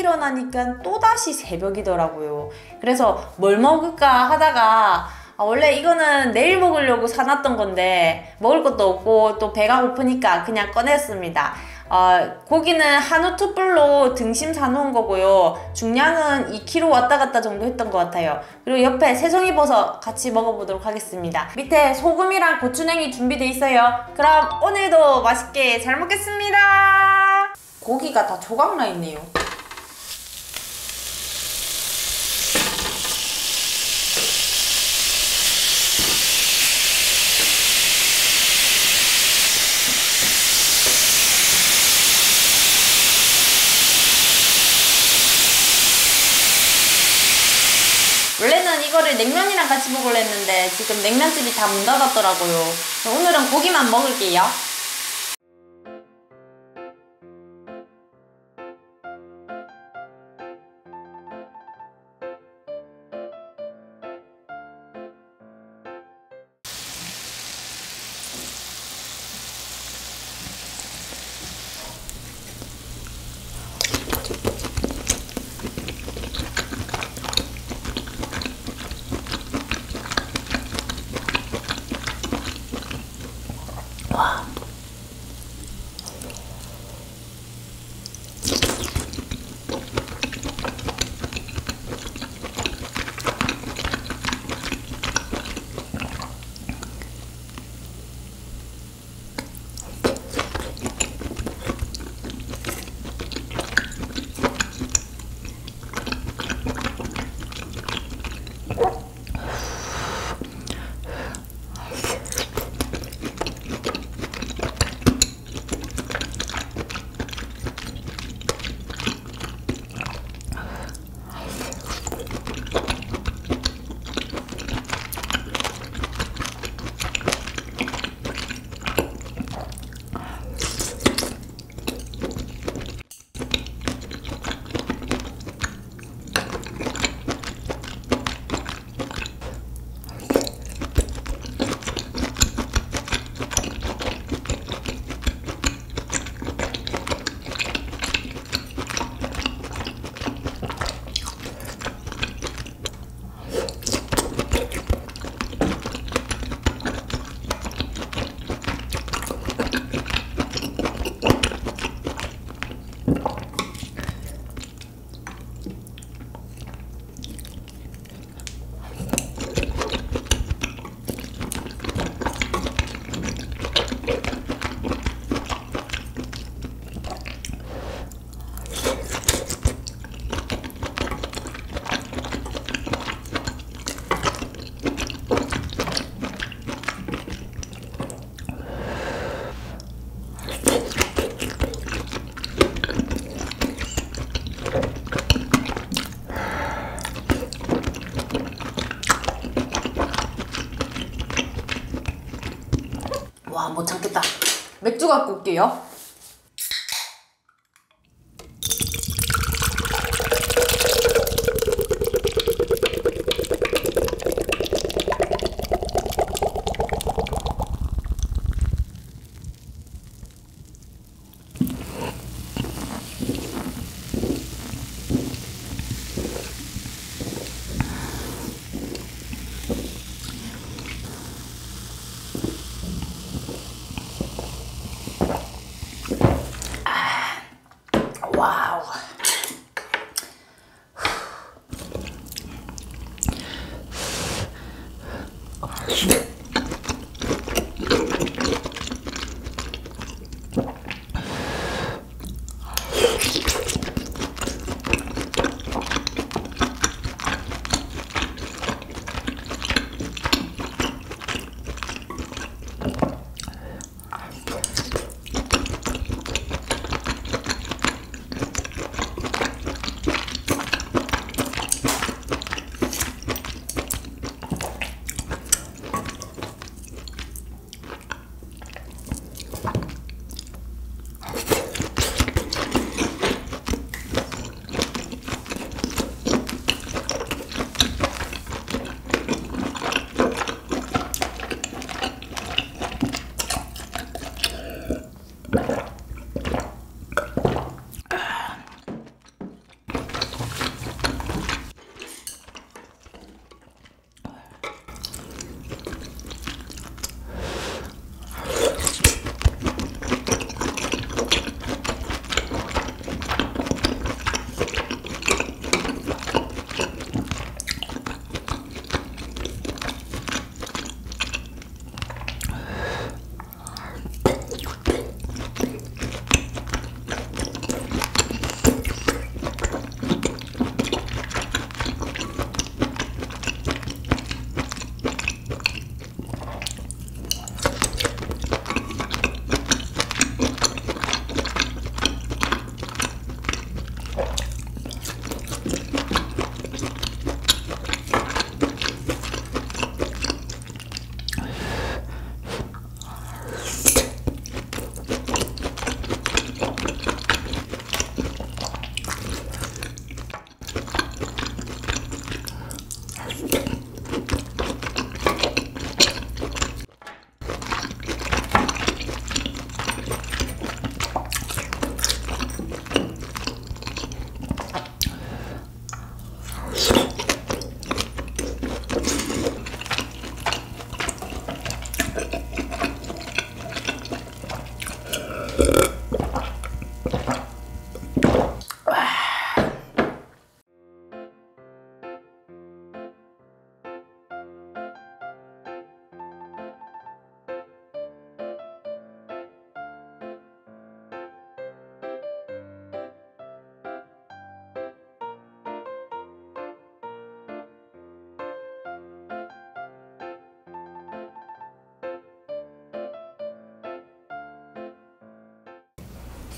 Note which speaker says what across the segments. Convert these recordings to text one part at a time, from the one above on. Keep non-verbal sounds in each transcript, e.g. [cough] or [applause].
Speaker 1: 일어나니까 또다시 새벽이더라고요 그래서 뭘 먹을까 하다가 아, 원래 이거는 내일 먹으려고 사놨던 건데 먹을 것도 없고 또 배가 고프니까 그냥 꺼냈습니다 어, 고기는 한우 투뿔로 등심 사놓은 거고요. 중량은 2kg 왔다 갔다 정도 했던 것 같아요. 그리고 옆에 새송이 버섯 같이 먹어보도록 하겠습니다. 밑에 소금이랑 고추냉이 준비돼 있어요. 그럼 오늘도 맛있게 잘 먹겠습니다. 고기가 다 조각 나 있네요. 원래는 이거를 냉면이랑 같이 먹으려 했는데 지금 냉면집이 다 문 닫았더라고요. 오늘은 고기만 먹을게요. 맥주 갖고 올게요. き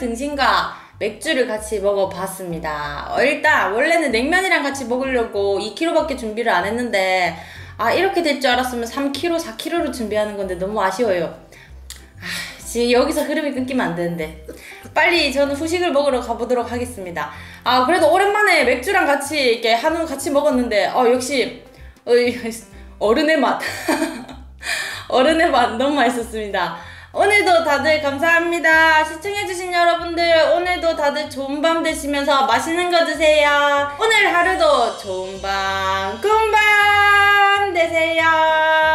Speaker 1: 등심과 맥주를 같이 먹어봤습니다. 어, 일단 원래는 냉면이랑 같이 먹으려고 2kg밖에 준비를 안 했는데 아 이렇게 될 줄 알았으면 3kg, 4kg를 준비하는 건데 너무 아쉬워요. 아, 지금 여기서 흐름이 끊기면 안 되는데 빨리 저는 후식을 먹으러 가보도록 하겠습니다. 아 그래도 오랜만에 맥주랑 같이 이렇게 한우 같이 먹었는데 어 역시 어른의 맛 [laughs] 어른의 맛 너무 맛있었습니다. 오늘도 다들 감사합니다. 시청해주신 여러분들, 오늘도 다들 좋은 밤 되시면서 맛있는 거 드세요. 오늘 하루도 좋은 밤, 꿈밤 되세요.